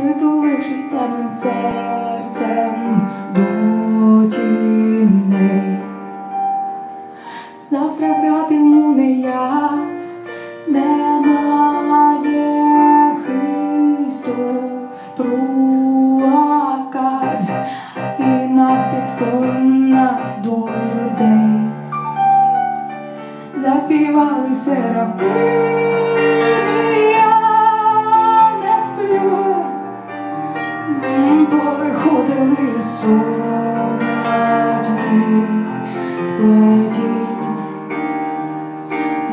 притулившись темним серцем до тіней. Завтра гратиму не я, немає хисту, труакар і напівсонна до людей. Заспівали серафими, повиходили сонячних сплетінь.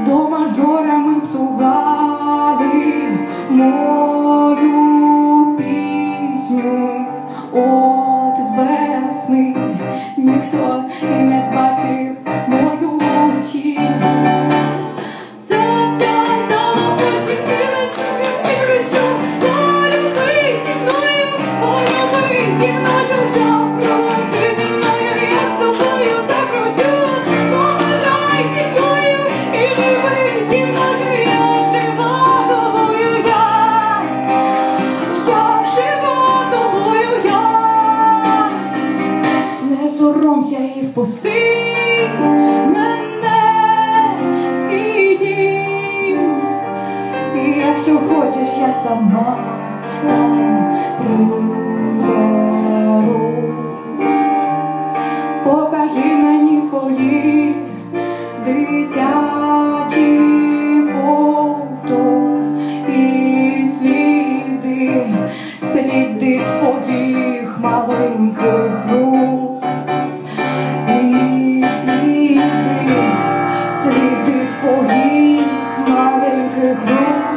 До мажора ми псували мою пісню, от з весни ніхто і не бачив соромся і впусти мене свій. І якщо хочеш, я сама там приберу. Покажи мені свої дитячі фото і сліди, сліди твоїх could hold